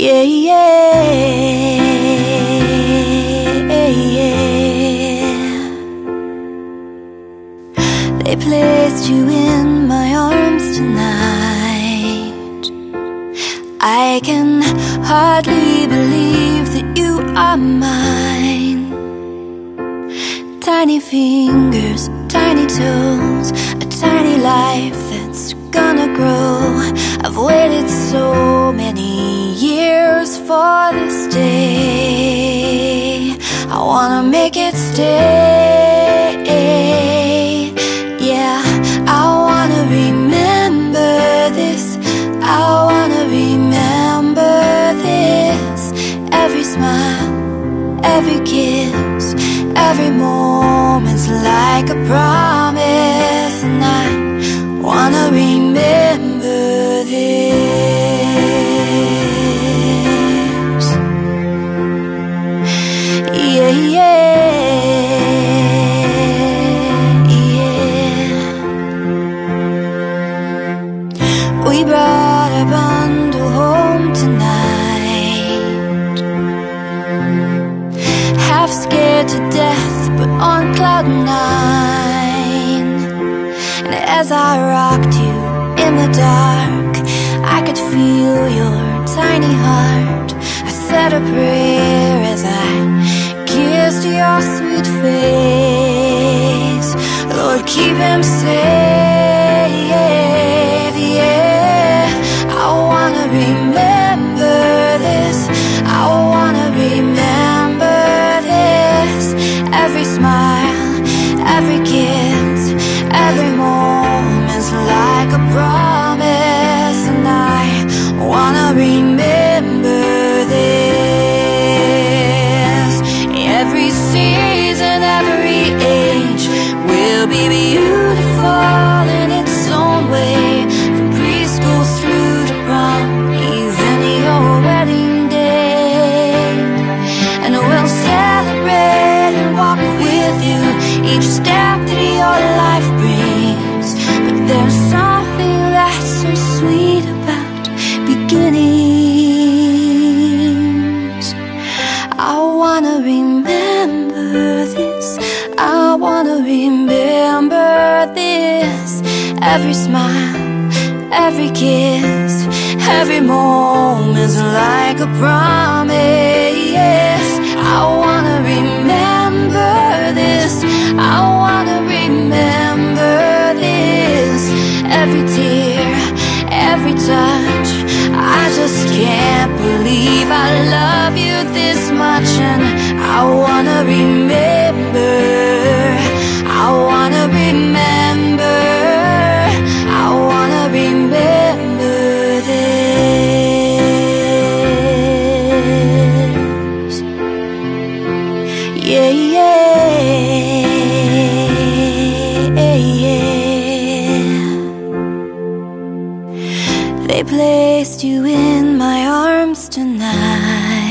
Yeah, yeah, yeah. They placed you in my arms tonight. I can hardly believe that you are mine. Tiny fingers, tiny toes, a tiny life that's gonna grow. I've waited so many years for this day. I wanna make it stay. Yeah, I wanna remember this. I wanna remember this. Every smile, every kiss, every moment's like a promise, brought our bundle home tonight. Half scared to death, but on cloud nine. And as I rocked you in the dark, I could feel your tiny heart. I said a prayer as I kissed your sweet face. Lord, keep him safe. Every smile, every kiss, every moment's like a promise. I wanna remember this. I wanna remember this. Every tear, every touch. I just can't believe I love you this much, and I wanna remember. Placed you in my arms tonight.